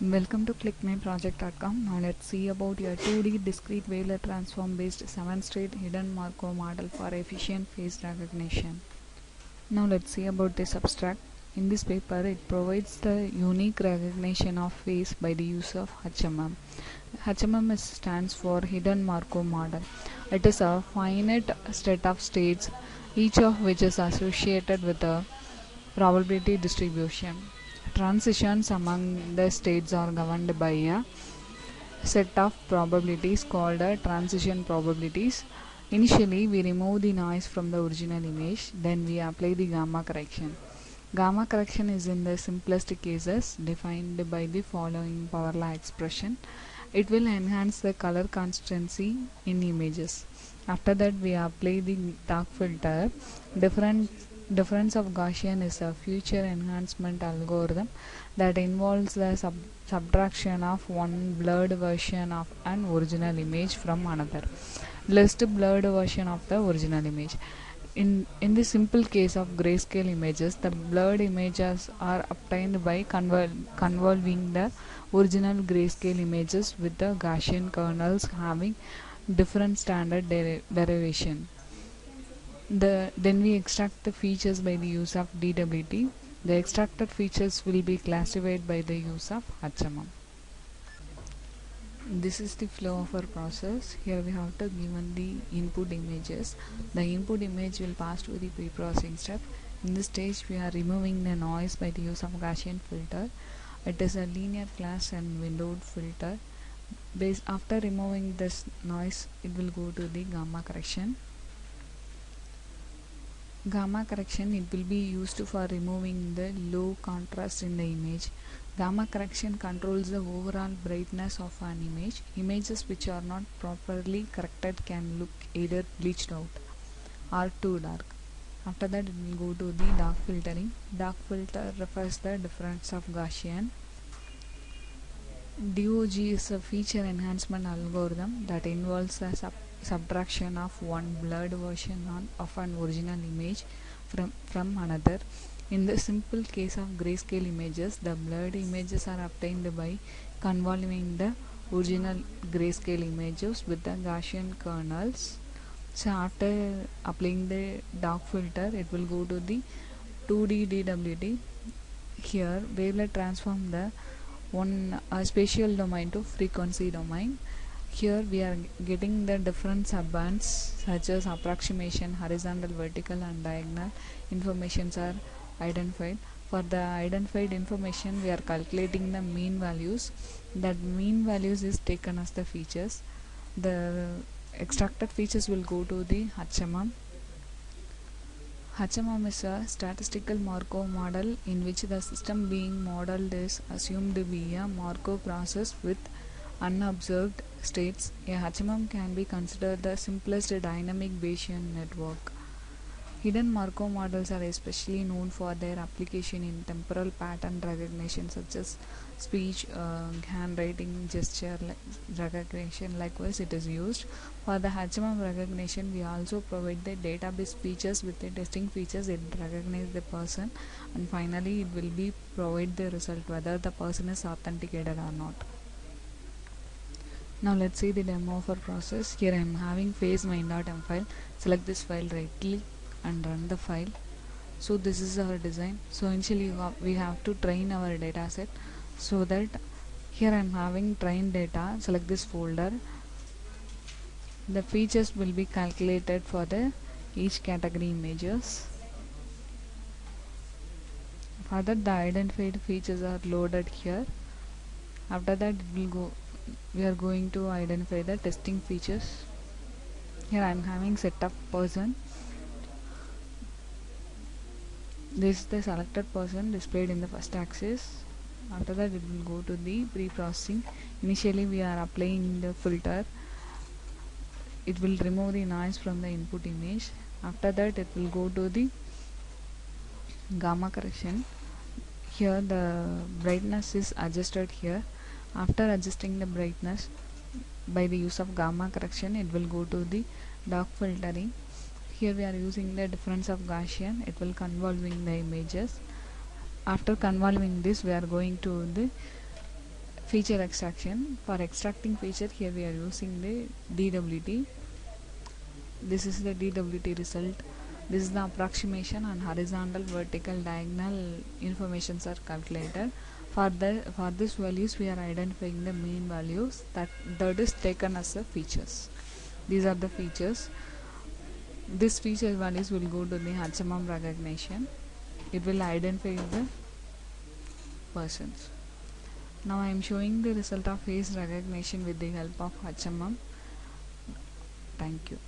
Welcome to clickmyproject.com. Now let's see about your 2D discrete wavelet transform based 7 state hidden Markov model for efficient face recognition. Now let's see about this abstract. In this paper it provides the unique recognition of face by the use of HMM. HMM stands for hidden Markov model. It is a finite set of states each of which is associated with a probability distribution. Transitions among the states are governed by a set of probabilities called a transition probabilities. Initially, we remove the noise from the original image, then we apply the gamma correction. Gamma correction is in the simplest cases defined by the following power law expression. It will enhance the color constancy in images. After that, we apply the DOG filter. Different difference of Gaussian is a feature enhancement algorithm that involves the sub subtraction of one blurred version of an original image from another. List blurred version of the original image. In, in the simple case of grayscale images, the blurred images are obtained by convol convolving the original grayscale images with the Gaussian kernels having different standard deri derivation the then we extract the features by the use of DWT. The extracted features will be classified by the use of HMM. This is the flow of our process. Here we have to given the input images. The input image will pass to the pre-processing step. In this stage we are removing the noise by the use of Gaussian filter. It is a linear class and windowed filter. Based after removing this noise it will go to the gamma correction gamma correction it will be used for removing the low contrast in the image. Gamma correction controls the overall brightness of an image. Images which are not properly corrected can look either bleached out or too DOG. After that it will go to the dark filtering. DOG filter refers the difference of gaussian. DOG is a feature enhancement algorithm that involves a sub subtraction of one blurred version on, of an original image from, from another. In the simple case of grayscale images, the blurred images are obtained by convolving the original grayscale images with the Gaussian kernels. So after applying the DOG filter, it will go to the 2D DWT. Here, wavelet transform the one uh, spatial domain to frequency domain here we are getting the different subbands such as approximation horizontal vertical and diagonal informations are identified. For the identified information we are calculating the mean values. That mean values is taken as the features. The extracted features will go to the HMM HMM is a statistical Markov model in which the system being modeled is assumed to be a Markov process with unobserved states. A HMM can be considered the simplest dynamic Bayesian network. Hidden Markov models are especially known for their application in temporal pattern recognition such as speech, uh, handwriting, gesture recognition. Likewise, it is used for the HMM recognition. We also provide the database features with the testing features. It recognizes the person, and finally, it will be provide the result whether the person is authenticated or not. Now let's see the demo of our process. Here I am having face main.m file. Select this file, right click and run the file. So this is our design. So initially we have to train our data set so that here I am having train data. Select this folder. The features will be calculated for the each category images. For that the identified features are loaded here. After that it will go we are going to identify the testing features. Here I am having setup person. This is the selected person displayed in the first axis. After that it will go to the pre-processing. Initially we are applying the filter. It will remove the noise from the input image. After that it will go to the gamma correction. Here the brightness is adjusted here after adjusting the brightness by the use of gamma correction it will go to the DOG filtering. Here we are using the difference of Gaussian. It will convolving the images. After convolving this we are going to the feature extraction. For extracting feature here we are using the DWT this is the DWT result. This is the approximation and horizontal vertical diagonal informations are calculated for the for this values we are identifying the mean values that that is taken as the features. These are the features. This feature values will go to the HMM recognition. It will identify the persons. Now I am showing the result of face recognition with the help of HMM thank you